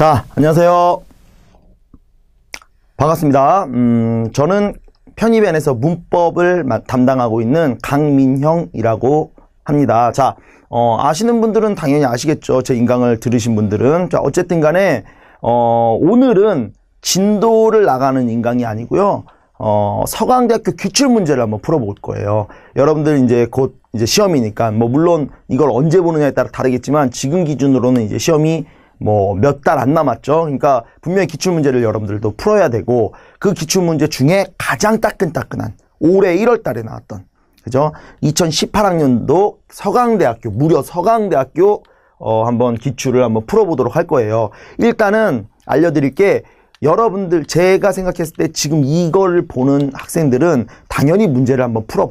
자, 안녕하세요. 반갑습니다. 음, 저는 편입엔에서 문법을 마- 담당하고 있는 강민형이라고 합니다. 자, 어, 아시는 분들은 당연히 아시겠죠. 제 인강을 들으신 분들은. 자, 어쨌든 간에, 어, 오늘은 진도를 나가는 인강이 아니고요. 어, 서강대학교 기출 문제를 한번 풀어볼 거예요. 여러분들 이제 곧 이제 시험이니까, 뭐, 물론 이걸 언제 보느냐에 따라 다르겠지만, 지금 기준으로는 이제 시험이 뭐 몇 달 안 남았죠. 그러니까 분명히 기출 문제를 여러분들도 풀어야 되고 그 기출 문제 중에 가장 따끈따끈한 올해 1월 달에 나왔던 그죠? 2018학년도 서강대학교 무려 서강대학교 어 한번 기출을 한번 풀어보도록 할 거예요. 일단은 알려드릴 게 여러분들 제가 생각했을 때 지금 이걸 보는 학생들은 당연히 문제를 한번 풀어